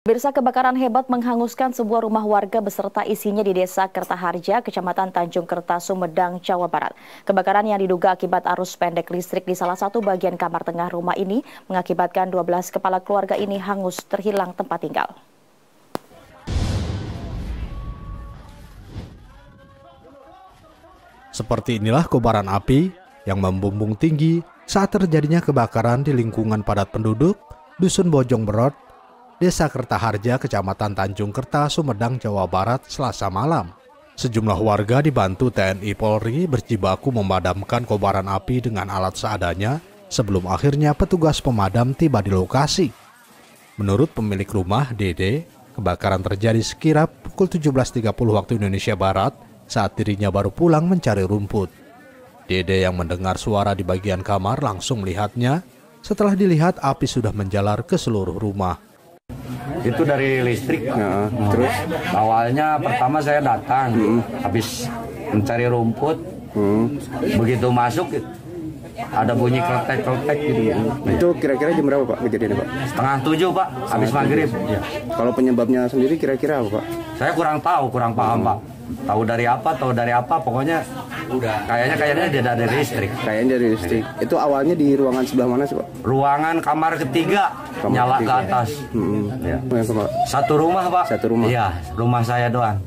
Birsa kebakaran hebat menghanguskan sebuah rumah warga beserta isinya di Desa Kertaharja, Kecamatan Tanjung Kerta, Sumedang, Jawa Barat. Kebakaran yang diduga akibat arus pendek listrik di salah satu bagian kamar tengah rumah ini mengakibatkan 12 kepala keluarga ini hangus terhilang tempat tinggal. Seperti inilah kobaran api yang membumbung tinggi saat terjadinya kebakaran di lingkungan padat penduduk Dusun Bojong Berot, Desa Kertaharja, Kecamatan Tanjung Kerta, Sumedang, Jawa Barat, Selasa malam. Sejumlah warga dibantu TNI Polri berjibaku memadamkan kobaran api dengan alat seadanya sebelum akhirnya petugas pemadam tiba di lokasi. Menurut pemilik rumah, Dede, kebakaran terjadi sekira pukul 17.30 waktu Indonesia Barat saat dirinya baru pulang mencari rumput. Dede yang mendengar suara di bagian kamar langsung melihatnya setelah dilihat api sudah menjalar ke seluruh rumah itu dari listrik. Ya, terus awalnya pertama saya datang, hmm. habis mencari rumput, hmm. begitu masuk ada bunyi kletek-kletek gitu. Nah, itu kira-kira jam berapa Pak kejadiannya Pak? Setengah tujuh Pak, habis maghrib. Ya. Kalau penyebabnya sendiri kira-kira apa Pak? Saya kurang tahu, kurang paham hmm. Pak. Tahu dari apa, tahu dari apa, pokoknya udah kayaknya kayaknya dia dari listrik. Kayaknya dari listrik. Ya. Itu awalnya di ruangan sebelah mana sih Pak? Ruangan kamar ketiga, kamar nyala ketiga. ke atas. Hmm. Ya. Satu rumah Pak. Satu rumah. Iya, rumah saya doang.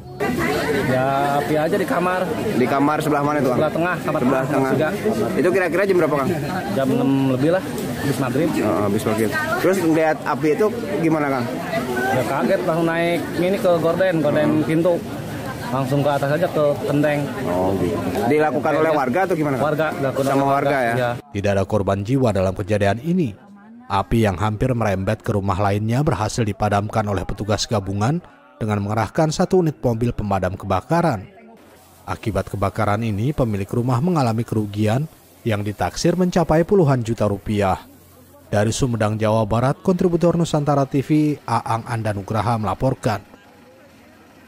Ya api aja di kamar. Di kamar sebelah mana itu? Sebelah tengah, kamar sebelah tengah. Juga. Itu kira-kira jam berapa Kang? Jam 6 lebih lah, habis maghrib. Oh, habis maghrib. Terus lihat api itu gimana Kang? Ya kaget langsung naik ini ke gorden, gorden pintu. Langsung ke atas aja ke kendeng. Oh, gitu. Dilakukan oleh warga atau gimana? Warga, dilakukan sama warga, warga ya? ya. Tidak ada korban jiwa dalam kejadian ini. Api yang hampir merembet ke rumah lainnya berhasil dipadamkan oleh petugas gabungan dengan mengerahkan satu unit mobil pemadam kebakaran. Akibat kebakaran ini, pemilik rumah mengalami kerugian yang ditaksir mencapai puluhan juta rupiah. Dari Sumedang, Jawa Barat, kontributor Nusantara TV, Aang Andanugraha melaporkan.